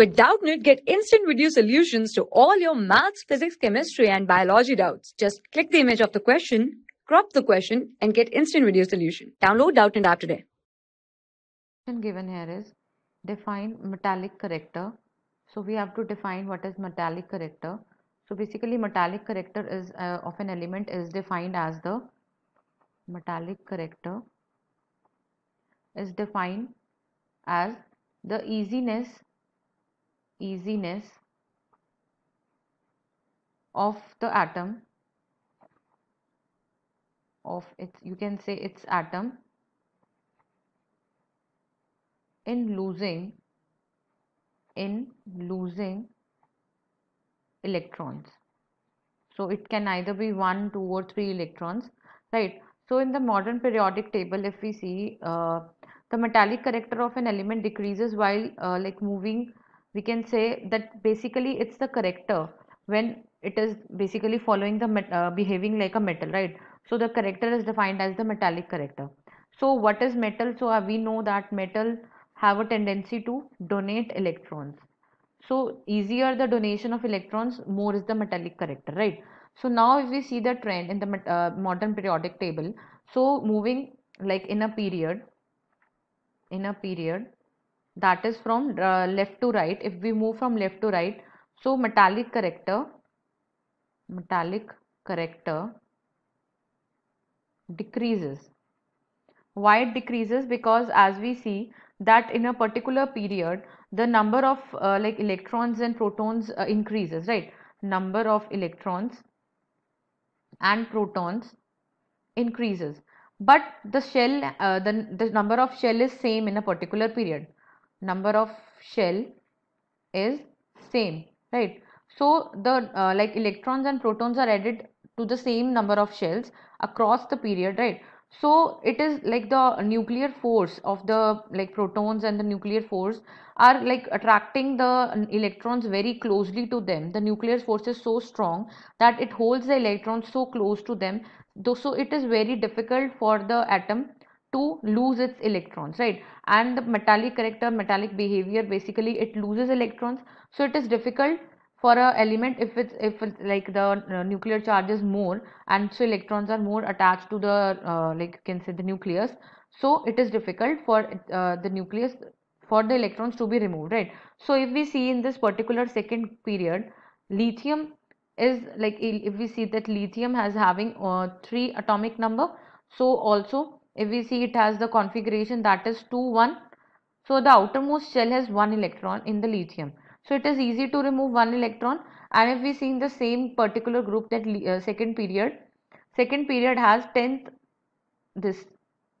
With Doubtnut, get instant video solutions to all your maths, physics, chemistry, and biology doubts. Just click the image of the question, crop the question, and get instant video solution. Download Doubtnut app today. given here is define metallic character so we have to define what is metallic character so basically metallic character is uh, of an element is defined as the metallic character is defined as the easiness easiness of the atom of its you can say its atom in losing in losing electrons. So it can either be one two or three electrons right? So in the modern periodic table if we see uh, the metallic character of an element decreases while uh, like moving we can say that basically it's the character when it is basically following the uh, behaving like a metal right? So the character is defined as the metallic character so what is metal? So uh, we know that metal have a tendency to donate electrons. So easier the donation of electrons more is the metallic character right? So now if we see the trend in the uh, modern periodic table so moving like in a period in a period that is from uh, left to right. If we move from left to right so metallic character metallic character decreases. Why it decreases? Because as we see that in a particular period the number of uh, like electrons and protons uh, increases right? Number of electrons and protons increases. But the shell uh, the, the number of shell is same in a particular period number of shell is same right? So the uh, like electrons and protons are added to the same number of shells across the period right? So it is like the nuclear force of the like protons and the nuclear force are like attracting the electrons very closely to them. The nuclear force is so strong that it holds the electrons so close to them. Though so it is very difficult for the atom to lose its electrons right? And the metallic character metallic behavior basically it loses electrons. So it is difficult for a element if it's if it's like the uh, nuclear charge is more and so electrons are more attached to the uh, like you can say the nucleus. So it is difficult for uh, the nucleus for the electrons to be removed right? So if we see in this particular second period lithium is like if we see that lithium has having uh, three atomic number so also if we see it has the configuration that is 2 1 so the outermost shell has one electron in the lithium. So it is easy to remove one electron and if we see in the same particular group that uh, second period second period has 10th this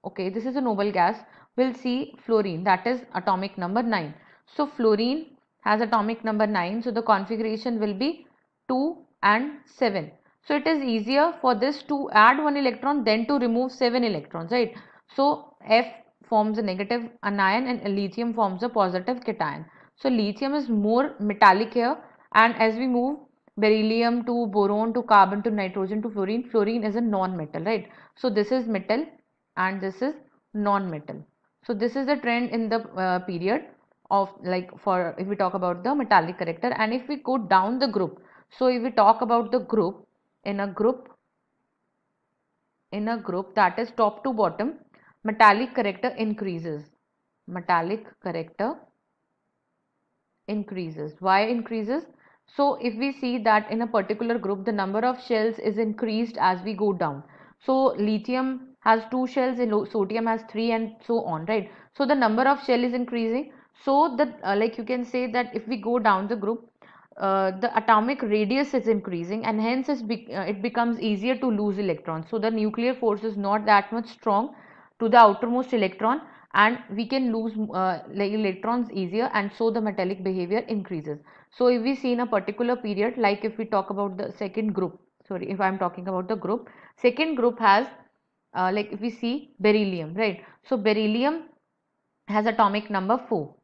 okay this is a noble gas we'll see fluorine that is atomic number 9 so fluorine has atomic number 9 so the configuration will be 2 and 7 so it is easier for this to add one electron than to remove seven electrons right so f forms a negative anion and lithium forms a positive cation so lithium is more metallic here and as we move beryllium to boron to carbon to nitrogen to fluorine, fluorine is a non-metal, right? So this is metal and this is non-metal. So this is the trend in the uh, period of like for if we talk about the metallic character and if we go down the group. So if we talk about the group in a group in a group that is top to bottom metallic character increases metallic character increases. Why increases? So if we see that in a particular group, the number of shells is increased as we go down. So lithium has two shells, sodium has three and so on, right? So the number of shell is increasing. So that uh, like you can say that if we go down the group, uh, the atomic radius is increasing and hence be uh, it becomes easier to lose electrons. So the nuclear force is not that much strong to the outermost electron and we can lose uh, electrons easier and so the metallic behavior increases. So if we see in a particular period like if we talk about the second group sorry if i'm talking about the group second group has uh, like if we see beryllium right? So beryllium has atomic number 4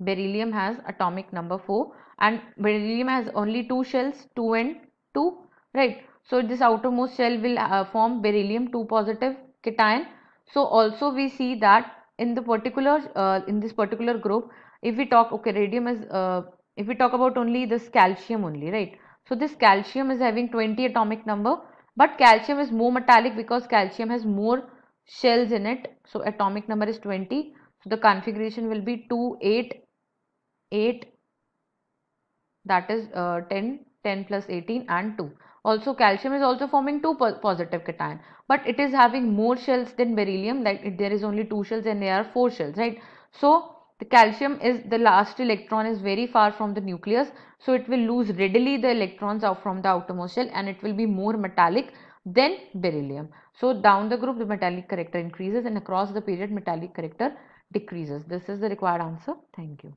beryllium has atomic number 4 and beryllium has only two shells 2 and 2 right? So this outermost shell will uh, form beryllium 2 positive cation. So also we see that in the particular uh, in this particular group if we talk okay radium is uh, if we talk about only this calcium only right? So this calcium is having 20 atomic number but calcium is more metallic because calcium has more shells in it. So atomic number is 20 so the configuration will be 2 8 8 that is uh, 10 10 plus 18 and 2 also calcium is also forming two positive cation but it is having more shells than beryllium like there is only two shells and there are four shells right? So the calcium is the last electron is very far from the nucleus so it will lose readily the electrons out from the outermost shell and it will be more metallic than beryllium. So down the group the metallic character increases and across the period metallic character decreases. This is the required answer. Thank you